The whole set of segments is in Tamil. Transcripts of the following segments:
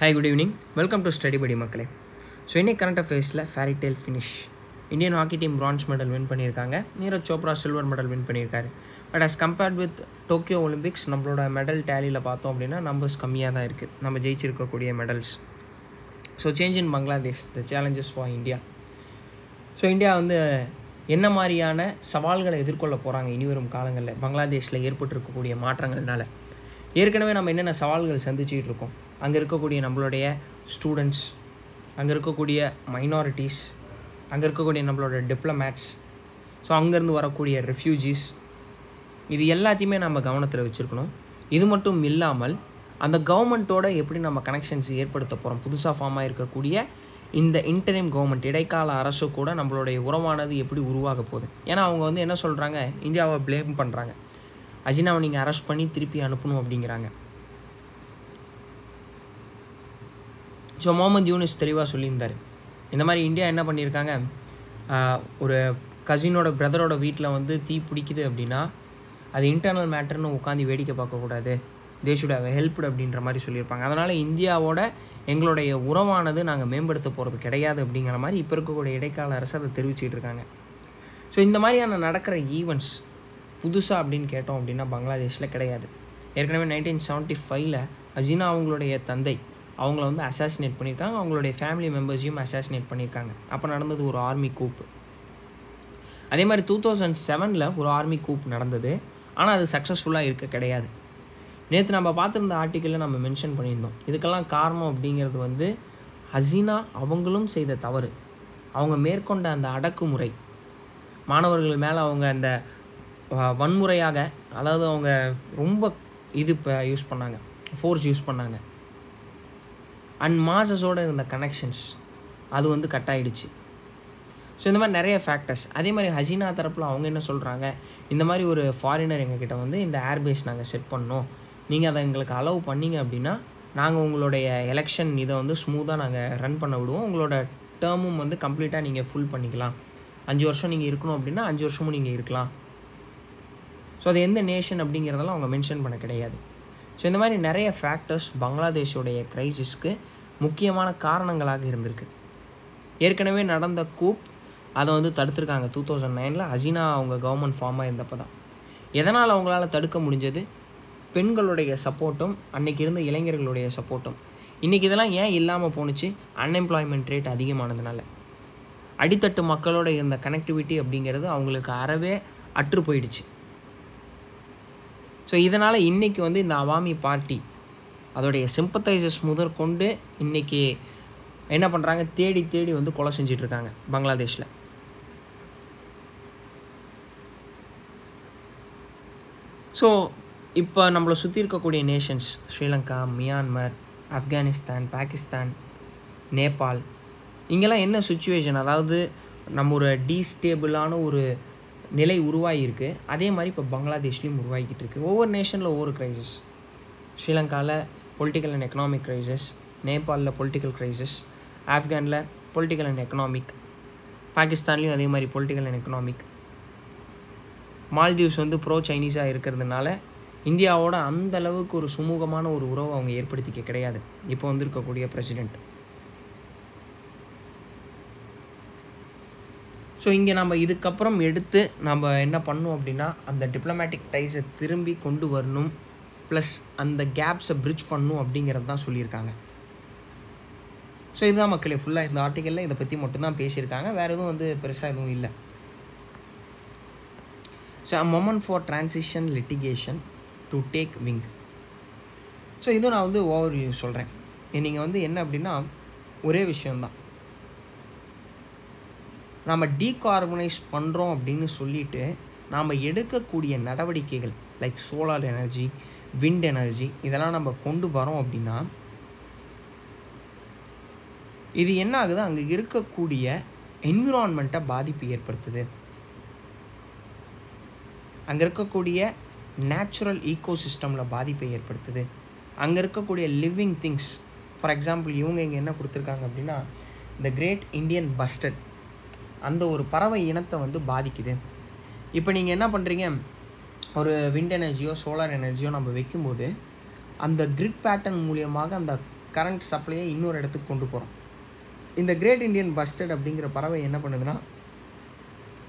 Hi good evening welcome to study Padi மக்களே ஸோ இன்னைக்கு current அஃபேர்ஸில் fairy tale finish Indian hockey team bronze medal win பண்ணியிருக்காங்க. Neeraj Chopra silver medal win பண்ணியிருக்காரு. But as compared with Tokyo Olympics நம்மளோட மெடல் டேலியில் பார்த்தோம் அப்படின்னா நம்பர்ஸ் கம்மியாக தான் இருக்குது நம்ம ஜெயிச்சிருக்கக்கூடிய medals so change in Bangladesh the challenges for India so India வந்து என்ன மாதிரியான சவால்களை எதிர்கொள்ள போகிறாங்க இனிவரும் காலங்களில்? பங்களாதேஷில் ஏற்பட்டிருக்கக்கூடிய மாற்றங்கள்னால. ஏற்கனவே நம்ம என்னென்ன சவால்கள் சந்திச்சுட்டு இருக்கோம்? அங்கே இருக்கக்கூடிய நம்மளுடைய ஸ்டூடெண்ட்ஸ் அங்கே இருக்கக்கூடிய மைனாரிட்டிஸ் அங்கே இருக்கக்கூடிய நம்மளோட டிப்ளமேட்ஸ் ஸோ அங்கேருந்து வரக்கூடிய ரெஃப்யூஜிஸ் இது எல்லாத்தையுமே நம்ம கவனத்தில் வச்சுருக்கணும். இது மட்டும் இல்லாமல் அந்த கவர்மெண்ட்டோட எப்படி நம்ம கனெக்ஷன்ஸ் ஏற்படுத்த போகிறோம் புதுசாக ஃபார்ம் ஆகிருக்கக்கூடிய இந்த இன்டரிம் கவர்மெண்ட் இடைக்கால அரசு கூட நம்மளுடைய உறவானது எப்படி உருவாக போகுது? ஏன்னா அவங்க வந்து என்ன சொல்கிறாங்க இந்தியாவை ப்ளேம் பண்ணுறாங்க அஜினாவை நீங்கள் அரெஸ்ட் பண்ணி திருப்பி அனுப்பணும் அப்படிங்கிறாங்க. ஸோ முகமது யூனிஸ் தெளிவாக சொல்லியிருந்தார். இந்த மாதிரி இந்தியா என்ன பண்ணியிருக்காங்க? ஒரு கசினோட பிரதரோட வீட்டில் வந்து தீ பிடிக்குது அப்படின்னா அது இன்டர்னல் மேட்டர்னு உட்காந்து வேடிக்கை பார்க்கக்கூடாது. தே ஷுட் ஹவ் ஹெல்ப்டு அப்படின்ற மாதிரி சொல்லியிருப்பாங்க. அதனால் இந்தியாவோட எங்களுடைய உறவானது நாங்கள் மேம்படுத்த போகிறது கிடையாது அப்படிங்கிற மாதிரி இப்போ இருக்கக்கூடிய இடைக்கால அரசு அதை தெரிவிச்சுட்டு இருக்காங்க. ஸோ இந்த மாதிரியான நடக்கிற ஈவெண்ட்ஸ் புதுசாக அப்படின்னு கேட்டோம் அப்படின்னா பங்களாதேஷில் கிடையாது. ஏற்கனவே நைன்டீன் செவன்ட்டி ஃபைவ்ல அஜினா அவங்களுடைய தந்தை அவங்கள வந்து அசாசினேட் பண்ணியிருக்காங்க அவங்களுடைய ஃபேமிலி மெம்பர்ஸையும் அசாசினேட் பண்ணியிருக்காங்க அப்போ நடந்தது ஒரு ஆர்மி கூப்பு அதே மாதிரி டூ தௌசண்ட் செவனில் ஒரு ஆர்மி கூப் நடந்தது. ஆனால் அது சக்ஸஸ்ஃபுல்லாக இருக்க கிடையாது. நேற்று நம்ம பார்த்துருந்த ஆர்டிக்கலில் நம்ம மென்ஷன் பண்ணியிருந்தோம். இதுக்கெல்லாம் காரணம் அப்படிங்கிறது வந்து ஹசீனா அவங்களும் செய்த தவறு. அவங்க மேற்கொண்ட அந்த அடக்குமுறை. மாணவர்கள் மேலே அவங்க அந்த வன்முறையாக அதாவது அவங்க ரொம்ப இது இப்போ யூஸ் பண்ணாங்க. ஃபோர்ஸ் யூஸ் பண்ணாங்க. அண்ட் மாசஸோட இருந்த கனெக்ஷன்ஸ் அது வந்து கட் ஆகிடுச்சு ஸோ இந்த மாதிரி நிறைய ஃபேக்டர்ஸ் அதே மாதிரி ஹசீனா தரப்பில் அவங்க என்ன சொல்கிறாங்க இந்த மாதிரி ஒரு ஃபாரினர் எங்ககிட்ட வந்து இந்த ஏர்பேஸ் நாங்கள் செட் பண்ணோம். நீங்கள் அதை எங்களுக்கு அலோவ் பண்ணீங்க அப்படின்னா நாங்கள் உங்களுடைய எலெக்ஷன் இதை வந்து ஸ்மூத்தாக நாங்கள் ரன் பண்ண விடுவோம். உங்களோட டேர்மும் வந்து கம்ப்ளீட்டாக நீங்கள் ஃபுல் பண்ணிக்கலாம். அஞ்சு வருஷம் நீங்கள் இருக்கணும் அப்படின்னா அஞ்சு வருஷமும் நீங்கள் இருக்கலாம். ஸோ அது எந்த நேஷன் அப்படிங்கிறதெல்லாம் அவங்க மென்ஷன் பண்ண கிடையாது. ஸோ இந்த மாதிரி நிறைய ஃபேக்டர்ஸ் பங்களாதேஷோடைய கிரைசிஸ்க்கு முக்கியமான காரணங்களாக இருந்திருக்கு. ஏற்கனவே நடந்த கூப் அதை வந்து தடுத்திருக்காங்க. டூ தௌசண்ட் நைனில் ஹசீனா அவங்க கவர்மெண்ட் ஃபார்மாக இருந்தப்போ தான் எதனால் அவங்களால தடுக்க முடிஞ்சது? பெண்களுடைய சப்போர்ட்டும் அன்னைக்கு இருந்த இளைஞர்களுடைய சப்போர்ட்டும் இன்றைக்கி இதெல்லாம் ஏன் இல்லாமல் போணுச்சு? அன்எம்ப்ளாய்மெண்ட் ரேட் அதிகமானதுனால. அடித்தட்டு மக்களோட இருந்த கனெக்டிவிட்டி அப்படிங்கிறது அவங்களுக்கு அறவே அற்று போயிடுச்சு. ஸோ இதனால் இன்றைக்கி வந்து இந்த அவாமி பார்ட்டி அதோடைய சிம்பத்தைசர்ஸ் முதற்கொண்டு இன்றைக்கி என்ன பண்ணுறாங்க தேடி தேடி வந்து கொலை செஞ்சிட்ருக்காங்க பங்களாதேஷில். ஸோ இப்போ நம்மளை சுற்றி இருக்கக்கூடிய நேஷன்ஸ் ஸ்ரீலங்கா மியான்மர் ஆப்கானிஸ்தான் பாகிஸ்தான் நேபாள் இங்கெல்லாம் என்ன சுச்சுவேஷன் அதாவது நம்ம ஒரு டீஸ்டேபிளான ஒரு நிலை உருவாகியிருக்கு. அதே மாதிரி இப்போ பங்களாதேஷ்லேயும் உருவாகிக்கிட்டு இருக்குது ஒவ்வொரு நேஷனில் ஒவ்வொரு கிரைசிஸ் ஸ்ரீலங்காவில் பொலிட்டிக்கல் அண்ட் எக்கனாமிக் கிரைசிஸ் நேபாளில் பொலிட்டிக்கல் கிரைசிஸ் ஆப்கானில் பொலிட்டிக்கல் அண்ட் எக்கனாமிக் பாகிஸ்தான்லேயும் அதே மாதிரி பொலிட்டிக்கல் அண்ட் எக்கனாமிக் மால்தீவ்ஸ் வந்து ப்ரோ சைனீஸாக இருக்கிறதுனால இந்தியாவோட அந்த அளவுக்கு ஒரு சுமூகமான ஒரு உறவை அவங்க ஏற்படுத்திக்க கிடையாது. இப்போ வந்திருக்கக்கூடிய பிரசிடெண்ட் ஸோ இங்கே நம்ம இதுக்கப்புறம் எடுத்து நம்ம என்ன பண்ணோம் அப்படின்னா அந்த டிப்ளமேட்டிக் டைஸை திரும்பி கொண்டு வரணும் ப்ளஸ் அந்த கேப்ஸை பிரிட்ஜ் பண்ணணும் அப்படிங்கிறது தான் சொல்லியிருக்காங்க. ஸோ இதுதான் மக்களே ஃபுல்லாக இந்த ஆர்டிக்கலில் இதை பற்றி மட்டும்தான் பேசியிருக்காங்க. வேறு எதுவும் வந்து பெருசாக எதுவும் இல்லை. So a moment for transition litigation to take wing so இதுவும் நான் வந்து ஓவர் வியூ சொல்கிறேன் நீங்கள் வந்து என்ன அப்படின்னா ஒரே விஷயம்தான். நாம் டீகார்பனைஸ் பண்ணுறோம் அப்படின்னு சொல்லிட்டு நாம் எடுக்கக்கூடிய நடவடிக்கைகள் like solar energy wind energy இதெல்லாம் நம்ம கொண்டு வரோம் அப்படின்னா இது என்ன ஆகுது? அங்கே இருக்கக்கூடிய என்விரான்மெண்ட்டை பாதிப்பு ஏற்படுத்துது. அங்கே இருக்கக்கூடிய நேச்சுரல் ஈக்கோசிஸ்டமில் பாதிப்பை ஏற்படுத்துது. அங்கே இருக்கக்கூடிய லிவிங் திங்ஸ் ஃபார் எக்ஸாம்பிள் இவங்க இங்கே என்ன கொடுத்துருக்காங்க அப்படின்னா த கிரேட் இந்தியன் பஸ்டட் அந்த ஒரு பறவை இனத்தை வந்து பாதிக்குது. இப்போ நீங்கள் என்ன பண்ணுறீங்க ஒரு விண்ட் எனர்ஜியோ சோலார் எனர்ஜியோ நம்ம வைக்கும்போது அந்த கிரிட் பேட்டர்ன் மூலியமாக அந்த கரண்ட் சப்ளையை இன்னொரு இடத்துக்கு கொண்டு போகிறோம் இந்த கிரேட் இண்டியன் பஸ்டட் அப்படிங்கிற பறவை என்ன பண்ணுதுன்னா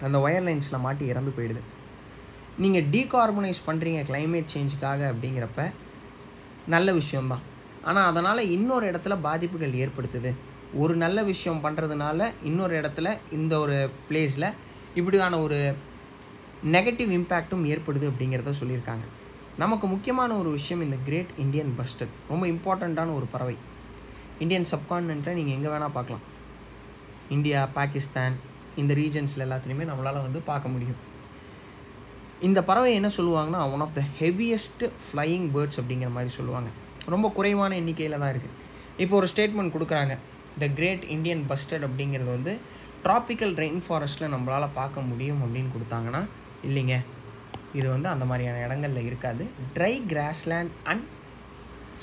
அந்த ஒயர் லைன்ஸில் மாட்டி இறந்து போயிடுது. நீங்கள் டீகார்பனைஸ் பண்ணுறீங்க கிளைமேட் சேஞ்சுக்காக அப்படிங்கிறப்ப நல்ல விஷயம்தான். ஆனால் அதனால் இன்னொரு இடத்துல பாதிப்புகள் ஏற்படுத்துது. ஒரு நல்ல விஷயம் பண்ணுறதுனால இன்னொரு இடத்துல இந்த ஒரு பிளேஸில் இப்படியான ஒரு நெகட்டிவ் இம்பேக்ட்டும் ஏற்படுது அப்படிங்கிறத சொல்லியிருக்காங்க. நமக்கு முக்கியமான ஒரு விஷயம் இந்த கிரேட் இந்தியன் பஸ்டர் ரொம்ப இம்பார்ட்டண்ட்டான ஒரு பறவை. இந்தியன் சப்கான்டினென்ட்டில் நீங்கள் எங்கே வேணால் பார்க்கலாம். இந்தியா பாகிஸ்தான் இந்த ரீஜன்ஸில் எல்லாத்துலேயுமே நம்மளால் வந்து பார்க்க முடியும். இந்த பறவை என்ன சொல்லுவாங்கன்னா one of the heaviest flying birds அப்படிங்கிற மாதிரி சொல்லுவாங்க. ரொம்ப குறைவான எண்ணிக்கையில் தான் இருக்குது இப்போ ஒரு ஸ்டேட்மெண்ட் கொடுக்குறாங்க. த கிரேட் இந்தியன் பஸ்டர்ட் அப்படிங்கிறது வந்து ட்ராபிக்கல் ரெயின் ஃபாரஸ்ட்டில் நம்மளால் பார்க்க முடியும் அப்படின்னு கொடுத்தாங்கன்னா இல்லைங்க. இது வந்து அந்த மாதிரியான இடங்களில் இருக்காது. ட்ரை கிராஸ்லேண்ட் அண்ட்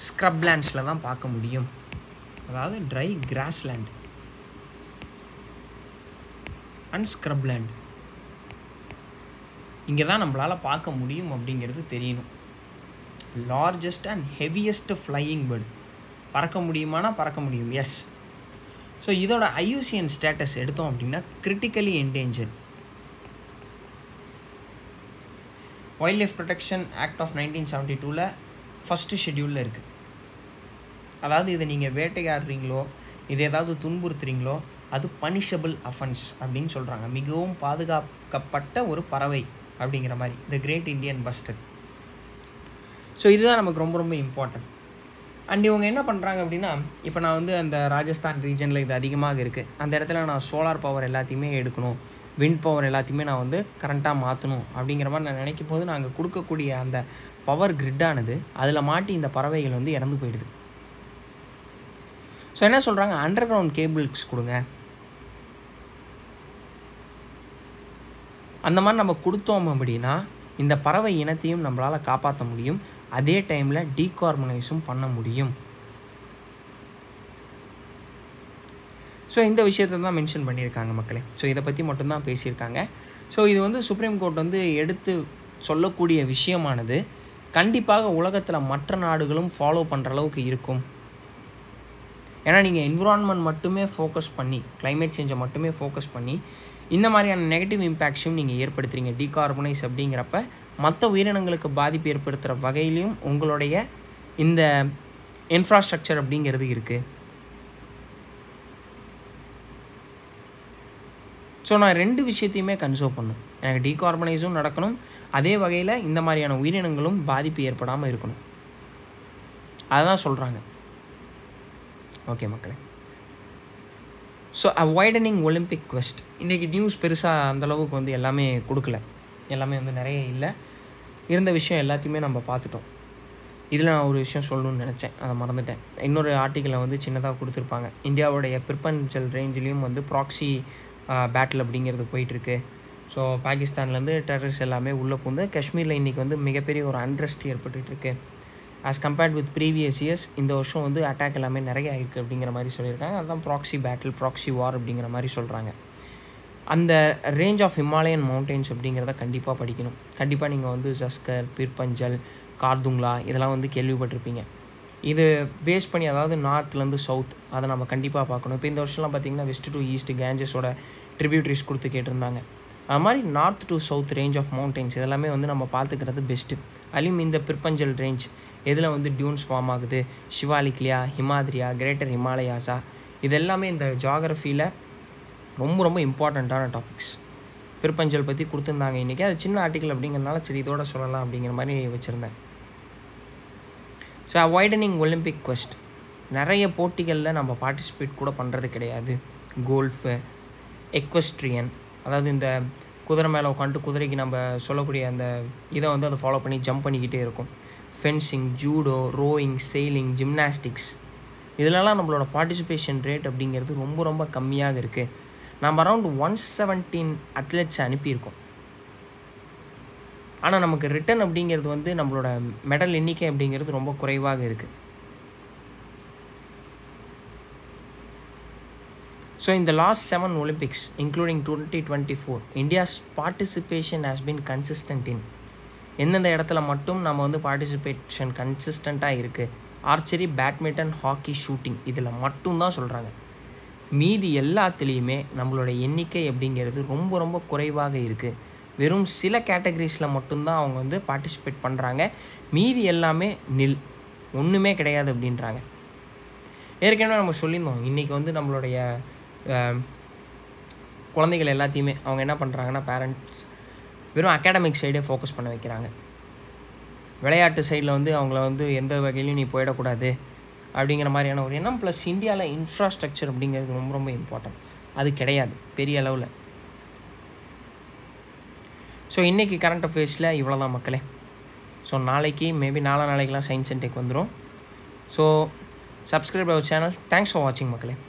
ஸ்க்ரப்லேண்ட்ஸில் தான் பார்க்க முடியும். அதாவது ட்ரை கிராஸ்லேண்ட் அண்ட் ஸ்க்ரப்லேண்ட் இங்கே தான் நம்மளால் பார்க்க முடியும் அப்படிங்கிறது தெரியணும். Largest and heaviest flying bird பறக்க முடியுமானா பறக்க முடியும்? எஸ் ஸோ இதோட ஐயூசிஎன் ஸ்டேட்டஸ் எடுத்தோம் அப்படின்னா critically endanger wild life protection act of nineteen seventy டூவில் ஃபஸ்ட்டு ஷெட்யூலில் இருக்குது அதாவது இதை நீங்கள் வேட்டையாடுறீங்களோ இது ஏதாவது துன்புறுத்துறீங்களோ அது பனிஷபிள் அஃபென்ஸ் அப்படின்னு சொல்கிறாங்க மிகவும் பாதுகாக்கப்பட்ட ஒரு பறவை அப்படிங்கிற மாதிரி. The great Indian bustard so இதுதான் நமக்கு ரொம்ப ரொம்ப இம்பார்ட்டன்ட் அண்ட் இவங்க என்ன பண்ணுறாங்க அப்படின்னா இப்போ நான் வந்து அந்த ராஜஸ்தான் ரீஜனில் இது அதிகமாக இருக்குது அந்த இடத்துல நான் சோலார் பவர் எல்லாத்தையுமே எடுக்கணும். விண்ட் பவர் எல்லாத்தையுமே நான் வந்து கரண்ட்டாக மாற்றணும் அப்படிங்கிற மாதிரி நான் நினைக்கும் போது நாங்கள் கொடுக்கக்கூடிய அந்த பவர் கிரிட்டானது அதில் மாட்டி இந்த பறவைகள் வந்து இறந்து போயிடுது. ஸோ என்ன சொல்கிறாங்க அண்டர் கிரவுண்ட் கேபிள்ஸ் கொடுங்க. அந்த மாதிரி நம்ம கொடுத்தோம் அப்படின்னா இந்த பறவை இனத்தையும் நம்மளால் காப்பாற்ற முடியும். அதே டைமில் டீகார்பனைஸும் பண்ண முடியும். ஸோ இந்த விஷயத்தை தான் மென்ஷன் பண்ணியிருக்காங்க மக்களே. ஸோ இதை பற்றி மட்டும்தான் பேசியிருக்காங்க. ஸோ இது வந்து சுப்ரீம் கோர்ட் வந்து எடுத்து சொல்லக்கூடிய விஷயமானது கண்டிப்பாக உலகத்தில் மற்ற நாடுகளும் ஃபாலோ பண்ணுற அளவுக்கு இருக்கும். ஏன்னா நீங்கள் என்விரான்மெண்ட் மட்டுமே ஃபோக்கஸ் பண்ணி கிளைமேட் சேஞ்சை மட்டுமே ஃபோக்கஸ் பண்ணி இந்த மாதிரியான நெகட்டிவ் இம்பேக்ட்ஸும் நீங்கள் ஏற்படுத்துறீங்க. டீகார்பனைஸ் அப்படிங்கிறப்ப மற்ற உயிரினங்களுக்கு பாதிப்பு ஏற்படுத்துகிற வகையிலையும் உங்களுடைய இந்த இன்ஃப்ராஸ்ட்ரக்சர் அப்படிங்கிறது இருக்குது ஸோ நான் ரெண்டு விஷயத்தையுமே கன்சர்வ் பண்ணும் எனக்கு டீகார்பனைஸும் நடக்கணும். அதே வகையில் இந்த மாதிரியான உயிரினங்களும் பாதிப்பு ஏற்படாமல் இருக்கணும். அதுதான் சொல்கிறாங்க ஓகே மக்களே. ஸோ அவாய்டனிங் ஒலிம்பிக் குவெஸ்ட் இன்றைக்கி நியூஸ் பெருசாக அந்தளவுக்கு வந்து எல்லாமே கொடுக்கல. எல்லாமே வந்து நிறைய இல்லை. இருந்த விஷயம் எல்லாத்தையுமே நம்ம பார்த்துட்டோம். இதில் நான் ஒரு விஷயம் சொல்லணும்னு நினச்சேன். அதை மறந்துட்டேன். இன்னொரு ஆர்டிக்கலை வந்து சின்னதாக கொடுத்துருப்பாங்க. இந்தியாவுடைய பிற்பஞ்சல் ரேஞ்சிலையும் வந்து ப்ராக்ஸி பேட்டில் அப்படிங்கிறது போயிட்டுருக்கு. ஸோ பாகிஸ்தான்லேருந்து டெரரிஸ்ட் எல்லாமே உள்ளே பூந்து காஷ்மீரில் இன்றைக்கி வந்து மிகப்பெரிய ஒரு unrest ஏற்பட்டுருக்கு as compared with previous years இந்த வருஷம் வந்து அட்டாக் எல்லாமே நிறைய ஆயிருக்கு அப்படிங்கிற மாதிரி சொல்லியிருக்காங்க. அதுதான் ப்ராக்ஸி பேட்டில் ப்ராக்ஸி வார் அப்படிங்கிற மாதிரி சொல்கிறாங்க அந்த ரேஞ்ச் ஆஃப் ஹிமாலயன் மவுண்டெயின்ஸ் அப்படிங்கிறத கண்டிப்பாக படிக்கணும். கண்டிப்பாக நீங்கள் வந்து ஜஸ்கர் பிற்பஞ்சல் கார்துங்லா இதெல்லாம் வந்து கேள்விப்பட்டிருப்பீங்க. இது பேஸ் பண்ணி அதாவது நார்த்லேருந்து சவுத் அதை நம்ம கண்டிப்பாக பார்க்கணும். இப்போ இந்த வருஷம்லாம் பார்த்தீங்கன்னா வெஸ்ட் டு ஈஸ்ட் கேஞ்சஸோட ட்ரிபியூட்ரிஸ் கொடுத்து கேட்டிருந்தாங்க. அது மாதிரி north to south range of mountains இதெல்லாமே வந்து நம்ம பார்த்துக்கிறது பெஸ்ட்டு அதுலேயும் இந்த பிற்பஞ்சல் ரேஞ்ச் எதில் வந்து டியூன்ஸ் ஃபார்ம் ஆகுது? சிவாலிக்லியா ஹிமாத்ரியா கிரேட்டர் ஹிமாலயாஸா இது எல்லாமே இந்த ஜாகிரஃபியில் ரொம்ப ரொம்ப இம்பார்ட்டண்ட்டான டாபிக்ஸ் பிற்பஞ்சல் பற்றி கொடுத்துருந்தாங்க இன்றைக்கி அது சின்ன ஆர்டிக்கல் அப்படிங்கிறனால சரி இதோட சொல்லலாம் அப்படிங்கிற மாதிரி வச்சுருந்தேன். ஸோ அவாய்டனிங் ஒலிம்பிக் quest. நிறைய போட்டிகளில் நம்ம பார்ட்டிசிபேட் கூட பண்ணுறது கிடையாது. கோல்ஃபு எக்வஸ்ட்ரியன் அதாவது இந்த குதிரை மேலே உட்காந்துட்டு குதிரைக்கு நம்ம சொல்லக்கூடிய அந்த இதை வந்து அதை ஃபாலோ பண்ணி ஜம்ப் பண்ணிக்கிட்டே இருக்கும். Fencing judo rowing sailing gymnastics இதிலலாம் நம்மளோட பார்ட்டிசிபேஷன் ரேட் அப்படிங்கிறது ரொம்ப ரொம்ப கம்மியாக இருக்குது நம்ம அரவுண்ட் ஒன் செவன்டீன் அத்லெட்ஸ் அனுப்பியிருக்கோம். ஆனால் நமக்கு ரிட்டன் அப்படிங்கிறது வந்து நம்மளோட மெடல் எண்ணிக்கை அப்படிங்கிறது ரொம்ப குறைவாக இருக்குது ஸோ இந்த last seven Olympics including twenty twenty four India's participation has been consistent in எந்தெந்த இடத்துல மட்டும் நம்ம வந்து பார்ட்டிசிபேஷன் கன்சிஸ்டண்ட்டாக இருக்குது ஆர்ச்சரி பேட்மிண்டன் ஹாக்கி ஷூட்டிங் இதில் மட்டும்தான் சொல்கிறாங்க மீதி எல்லாத்துலேயுமே நம்மளோட எண்ணிக்கை அப்படிங்கிறது ரொம்ப ரொம்ப குறைவாக இருக்குது வெறும் சில கேட்டகரிஸில் மட்டும்தான் அவங்க வந்து பார்ட்டிசிபேட் பண்ணுறாங்க மீதி எல்லாமே நில். ஒன்றுமே கிடையாது அப்படின்றாங்க. ஏற்கனவே நம்ம சொல்லியிருந்தோம். இன்றைக்கி வந்து நம்மளுடைய குழந்தைகள் எல்லாத்தையுமே அவங்க என்ன பண்ணுறாங்கன்னா பேரண்ட்ஸ் வெறும் அகாடமிக் சைடே ஃபோக்கஸ் பண்ண வைக்கிறாங்க. விளையாட்டு சைடில் வந்து அவங்கள வந்து எந்த வகையிலையும் நீ போயிடக்கூடாது. அப்படிங்கிற மாதிரியான ஒரு எண்ணம். ப்ளஸ் இந்தியாவில் இன்ஃப்ராஸ்ட்ரக்சர் அப்படிங்கிறது ரொம்ப ரொம்ப இம்பார்ட்டன்ட் அது கிடையாது பெரிய அளவில். ஸோ இன்றைக்கி கரண்ட் அஃபேர்ஸில் இவ்வளோ தான் மக்களே. ஸோ நாளைக்கு மேபி நாளா நாளைக்கெலாம் சயின்ஸ் அண்ட் டெக் வந்துடும் so subscribe our channel thanks for வாட்சிங் மக்களே.